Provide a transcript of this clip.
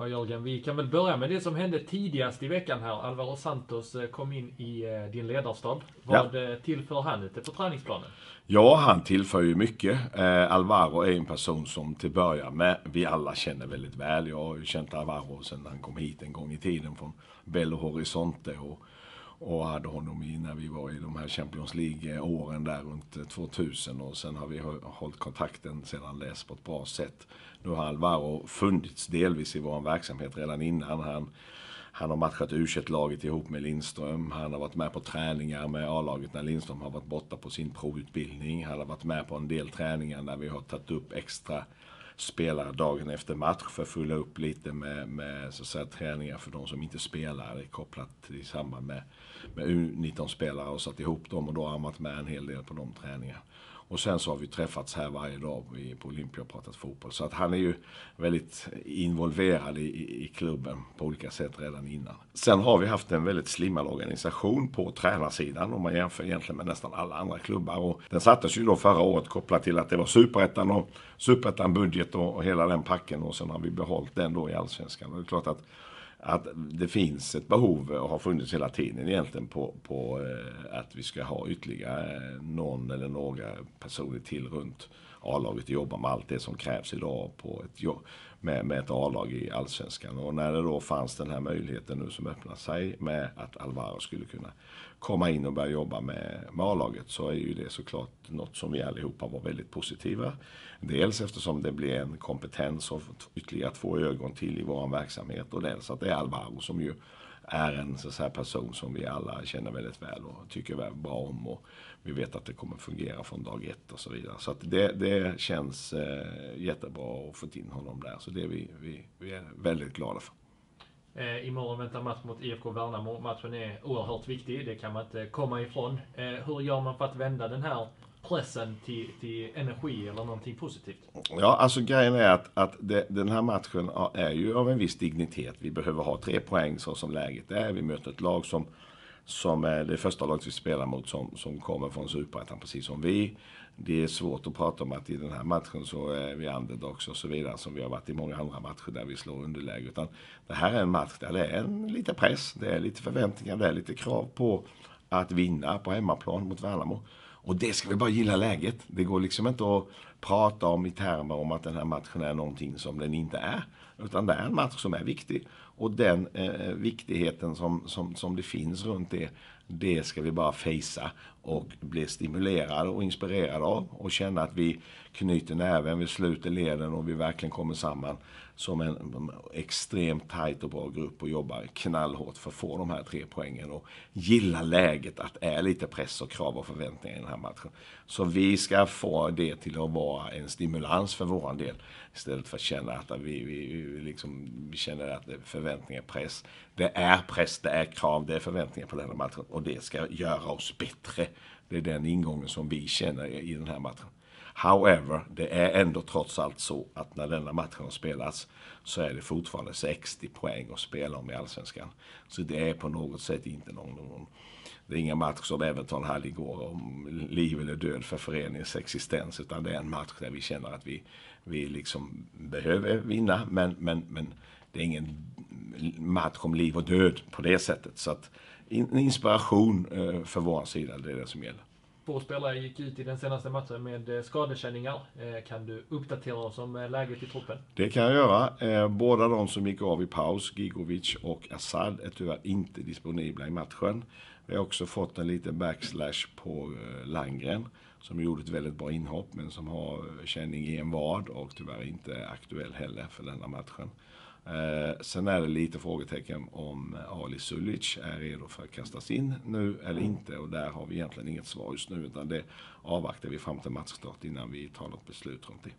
Ja, Jörgen, vi kan väl börja med det som hände tidigast i veckan här. Alvaro Santos eh, kom in i eh, din ledarstab. Vad ja. Eh, tillför han ute på träningsplanen? Ja, han tillför ju mycket. Alvaro är en person som till början med vi alla känner väldigt väl. Jag har ju känt Alvaro sedan han kom hit en gång i tiden från Belo Horizonte. Och, och hade honom i när vi var i de här Champions League-åren där runt eh, 2000 och sen har vi hållit kontakten sedan dess på ett bra sätt. Nu har Alvaro funnits delvis i vår verksamhet redan innan. Han, han har matchat u laget ihop med Lindström. Han har varit med på träningar med A-laget när Lindström har varit borta på sin provutbildning. Han har varit med på en del träningar när vi har tagit upp extra spelare dagen efter match för att fylla upp lite med, med så att säga, träningar för de som inte spelar kopplat i samband med, med U19-spelare och satt ihop dem och då har han varit med en hel del på de träningarna. Och sen så har vi träffats här varje dag på Olympia och pratat fotboll. Så att han är ju väldigt involverad i, i klubben på olika sätt redan innan. Sen har vi haft en väldigt slimmad organisation på tränarsidan om man jämför egentligen med nästan alla andra klubbar. Och den sattes ju då förra året kopplat till att det var superettan och superettan-budget och, och hela den packen och sen har vi behållit den då i allsvenskan. Och det är klart att att det finns ett behov och har funnits hela tiden egentligen på, på eh, att vi ska ha ytterligare eh, någon eller några personer till runt A-laget och jobba med allt det som krävs idag på ett med, med ett A-lag i Allsvenskan. Och när det då fanns den här möjligheten nu som öppnar sig med att Alvaro skulle kunna komma in och börja jobba med, med A-laget så är ju det såklart något som vi allihopa var väldigt positiva. Dels eftersom det blir en kompetens och ytterligare två ögon till i vår verksamhet och dels att det är Alvaro som ju är en så här, person som vi alla känner väldigt väl och tycker väldigt bra om. Och vi vet att det kommer fungera från dag ett och så vidare. Så att det, det känns eh, jättebra att få in honom där. Så det är vi, vi, vi är väldigt glada för. Eh, imorgon väntar match mot IFK Värnamo. Matchen är oerhört viktig, det kan man inte komma ifrån. Eh, hur gör man för att vända den här pressen till, till energi eller någonting positivt? Ja, alltså grejen är att, att det, den här matchen är ju av en viss dignitet. Vi behöver ha tre poäng så som läget är. Vi möter ett lag som som är det första laget vi spelar mot som, som kommer från Superettan precis som vi. Det är svårt att prata om att i den här matchen så är vi underdogs och så vidare som vi har varit i många andra matcher där vi slår underläge. Utan det här är en match där det är en, lite press, det är lite förväntningar, det är lite krav på att vinna på hemmaplan mot Värnamo. Och det ska vi bara gilla läget. Det går liksom inte att prata om i termer om att den här matchen är någonting som den inte är. Utan det är en match som är viktig. Och den eh, viktigheten som, som, som det finns runt det, det ska vi bara fejsa och bli stimulerade och inspirerade av och känna att vi knyter näven, vi sluter leden och vi verkligen kommer samman som en extremt tajt och bra grupp och jobbar knallhårt för att få de här tre poängen och gilla läget att det är lite press och krav och förväntningar i den här matchen. Så vi ska få det till att vara en stimulans för våran del istället för att känna att vi, vi, vi, liksom, vi känner att det är förväntningar, press. Det är press, det är krav, det är förväntningar på den här matchen och det ska göra oss bättre. Det är den ingången som vi känner i den här matchen. However, det är ändå trots allt så att när denna matchen har spelats så är det fortfarande 60 poäng att spela om i Allsvenskan. Så det är på något sätt inte någon, någon det är ingen match som Everton hade igår om liv eller död för föreningens existens. Utan det är en match där vi känner att vi, vi liksom behöver vinna. Men, men, men det är ingen match om liv och död på det sättet. Så att inspiration eh, för vår sida, det är det som gäller. Två spelare gick ut i den senaste matchen med eh, skadekänningar. Eh, kan du uppdatera oss om eh, läget i truppen? Det kan jag göra. Båda de som gick av i paus, Gigovic och Assad, är tyvärr inte disponibla i matchen. Vi har också fått en liten backslash på Langren som gjorde ett väldigt bra inhopp men som har känning i en vad och tyvärr inte aktuell heller för denna matchen. Eh, sen är det lite frågetecken om Ali Sulic är redo för att kastas in nu eller inte och där har vi egentligen inget svar just nu utan det avvaktar vi fram till matchstart innan vi tar något beslut runt det.